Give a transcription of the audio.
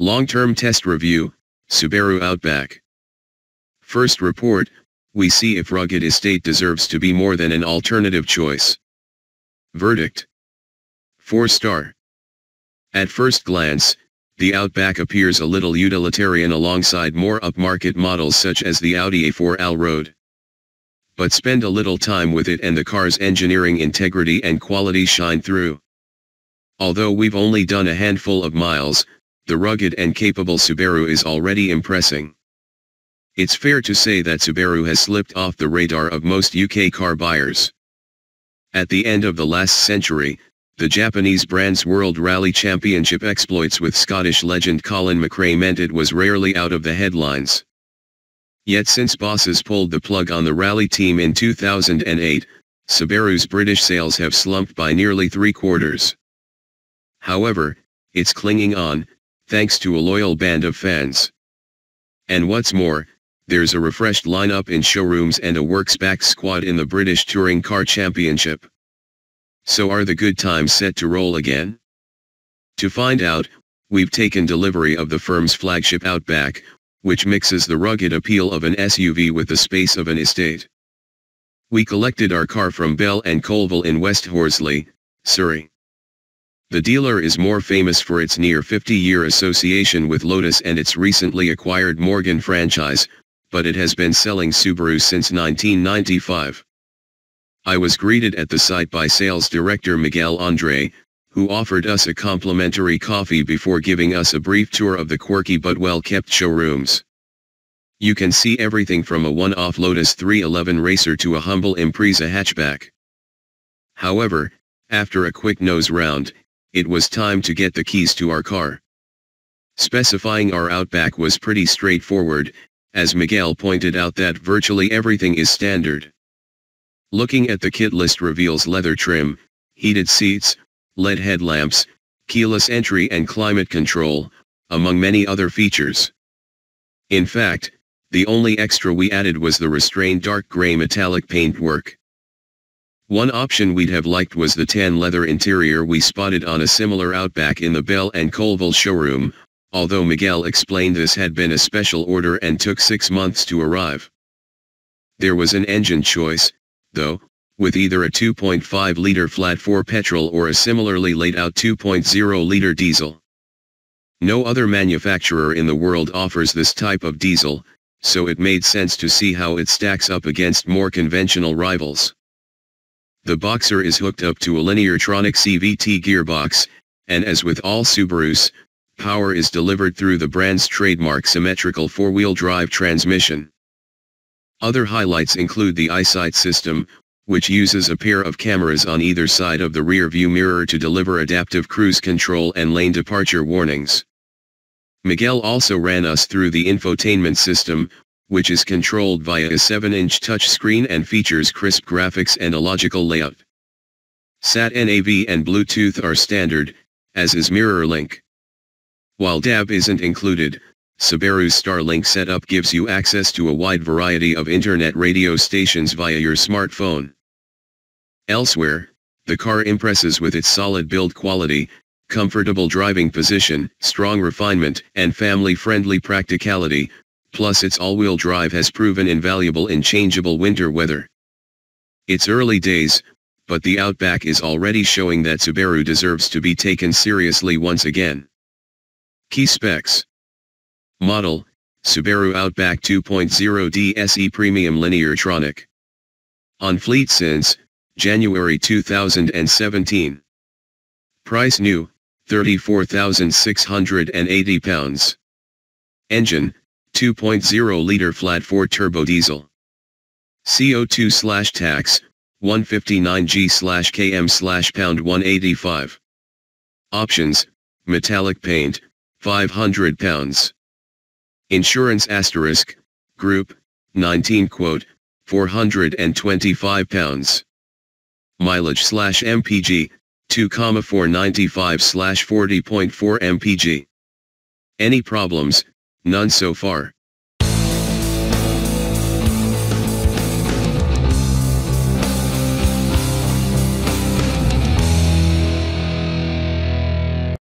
Long-term test review, Subaru Outback. First report, we see if rugged estate deserves to be more than an alternative choice. Verdict. 4 star. At first glance, the Outback appears a little utilitarian alongside more upmarket models such as the Audi A4 Allroad. But spend a little time with it and the car's engineering integrity and quality shine through. Although we've only done a handful of miles, the rugged and capable Subaru is already impressing. It's fair to say that Subaru has slipped off the radar of most UK car buyers. At the end of the last century, the Japanese brand's World Rally Championship exploits with Scottish legend Colin McRae meant it was rarely out of the headlines. Yet since bosses pulled the plug on the rally team in 2008, Subaru's British sales have slumped by nearly three quarters. However, it's clinging on, thanks to a loyal band of fans. And what's more, there's a refreshed lineup in showrooms and a works back squad in the British Touring Car Championship. So are the good times set to roll again? To find out, we've taken delivery of the firm's flagship Outback, which mixes the rugged appeal of an SUV with the space of an estate. We collected our car from Bell and Colvill in West Horsley, Surrey. The dealer is more famous for its near 50-year association with Lotus and its recently acquired Morgan franchise, but it has been selling Subaru since 1995. I was greeted at the site by sales director Miguel Andre, who offered us a complimentary coffee before giving us a brief tour of the quirky but well-kept showrooms. You can see everything from a one-off Lotus 311 racer to a humble Impreza hatchback. However, after a quick nose round, it was time to get the keys to our car. Specifying our Outback was pretty straightforward, as Miguel pointed out that virtually everything is standard. Looking at the kit list reveals leather trim, heated seats, LED headlamps, keyless entry and climate control, among many other features. In fact, the only extra we added was the restrained dark gray metallic paintwork. One option we'd have liked was the tan leather interior we spotted on a similar Outback in the Bell and Colvill showroom, although Miguel explained this had been a special order and took six months to arrive. There was an engine choice, though, with either a 2.5-liter flat-4 petrol or a similarly laid-out 2.0-liter diesel. No other manufacturer in the world offers this type of diesel, so it made sense to see how it stacks up against more conventional rivals. The Boxer is hooked up to a Lineartronic CVT gearbox, and as with all Subarus, power is delivered through the brand's trademark symmetrical four-wheel drive transmission. Other highlights include the EyeSight system, which uses a pair of cameras on either side of the rear view mirror to deliver adaptive cruise control and lane departure warnings. Miguel also ran us through the infotainment system, which is controlled via a 7-inch touchscreen and features crisp graphics and a logical layout. SAT-NAV and Bluetooth are standard, as is MirrorLink. While DAB isn't included, Subaru's Starlink setup gives you access to a wide variety of internet radio stations via your smartphone. Elsewhere, the car impresses with its solid build quality, comfortable driving position, strong refinement, and family-friendly practicality, plus its all-wheel drive has proven invaluable in changeable winter weather. It's early days, but the Outback is already showing that Subaru deserves to be taken seriously once again. Key specs Model, Subaru Outback 2.0 DSE Premium Lineartronic. On fleet since, January 2017. Price new, 34,680 pounds. Engine, 2.0-liter flat-4 turbo diesel. CO2 slash tax, 159G slash km slash pound 185. Options, metallic paint, 500 pounds. Insurance asterisk, group, 19 quote, 425 pounds. Mileage slash MPG, 2,495 slash 40.4 MPG. Any problems, None so far.